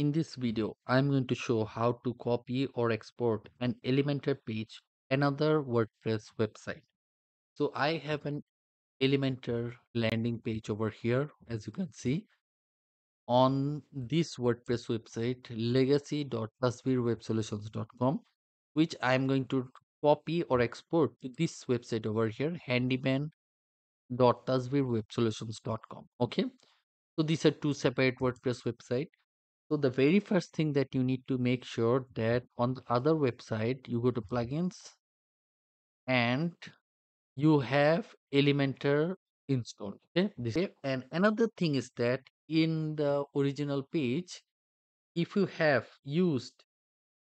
In this video, I'm going to show how to copy or export an Elementor page another WordPress website. So I have an Elementor landing page over here, as you can see. On this WordPress website, legacy.tasvirwebsolutions.com, which I'm going to copy or export to this website over here, handyman.tasvirwebsolutions.com. Okay, so these are two separate WordPress websites so the very first thing that you need to make sure that on the other website, you go to plugins and you have Elementor installed. Okay. This and another thing is that in the original page, if you have used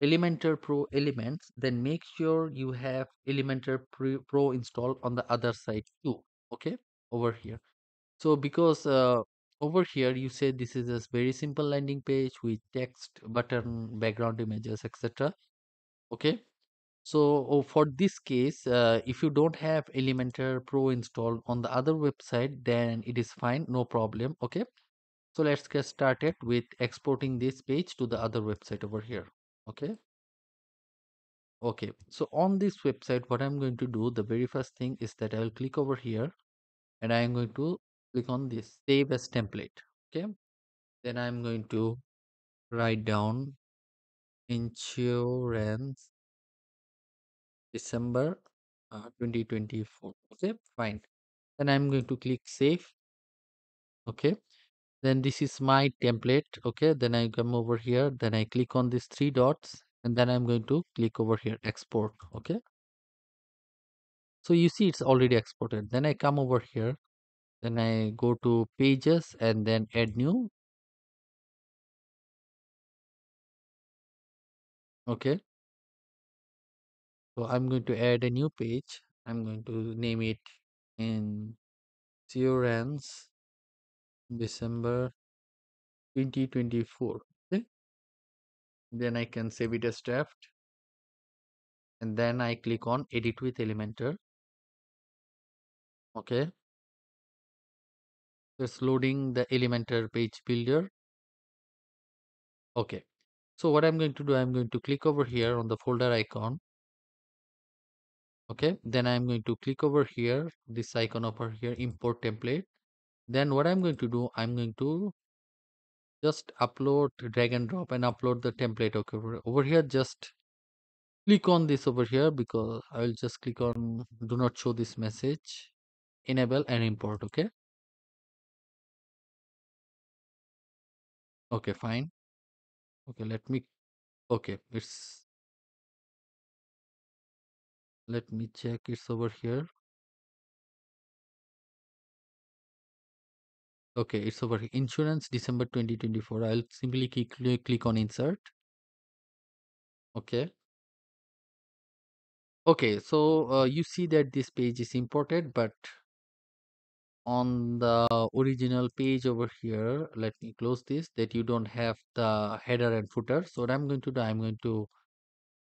Elementor Pro elements, then make sure you have Elementor Pro, installed on the other side too. Okay, over here. So because uh, over here you say this is a very simple landing page with text, button, background images, etc. Okay. So oh, for this case, uh, if you don't have Elementor Pro installed on the other website, then it is fine, no problem. Okay. So let's get started with exporting this page to the other website over here. Okay. Okay. So on this website, what I'm going to do, the very first thing is that I will click over here and I am going to click on this save as template okay? Then i'm going to write down insurance december uh, 2024 okay? Fine. Then i'm going to click save okay? Then this is my template okay? Then i come over here then i click on these three dots and then i'm going to click over here export okay? So you see it's already exported. Then i come over here then i go to pages and then add new. Okay. So i'm going to add a new page. I'm going to name it in insurance december 2024 okay. Then i can save it as draft. And then i click on edit with elementor. Okay it's loading the elementor page builder. Okay. So what i'm going to do i'm going to click over here on the folder icon. Okay. Then i'm going to click over here this icon over here import template. Then what i'm going to do i'm going to just upload drag and drop and upload the template okay? Over, over here just click on this over here because i will just click on do not show this message enable and import okay okay fine. Okay let me okay it's let me check it's over here. Okay it's over here. insurance december 2024 i'll simply click click on insert. Okay. Okay so uh, you see that this page is imported but on the original page over here let me close this that you don't have the header and footer. So what i'm going to do i'm going to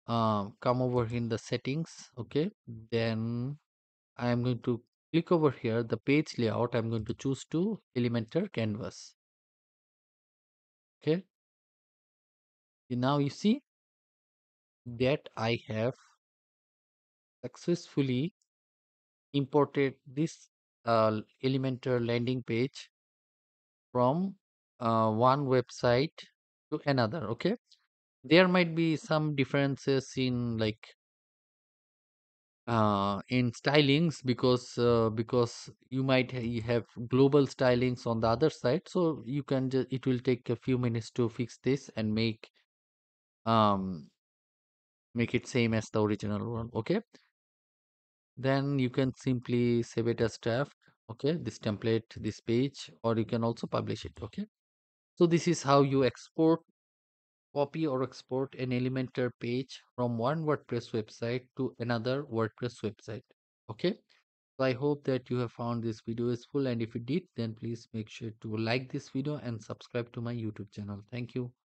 um, come over in the settings okay? Then i'm going to click over here the page layout i'm going to choose to elementor canvas. Okay? Now you see that i have successfully imported this uh, elementor landing page from uh, one website to another okay? There might be some differences in like uh in stylings because uh, because you might ha- you have global stylings on the other side so you can just it will take a few minutes to fix this and make um make it same as the original one okay then you can simply save it as draft okay this template this page or you can also publish it okay so this is how you export copy or export an Elementor page from one WordPress website to another WordPress website. Okay. So I hope that you have found this video useful and if you did then please make sure to like this video and subscribe to my YouTube channel. Thank you.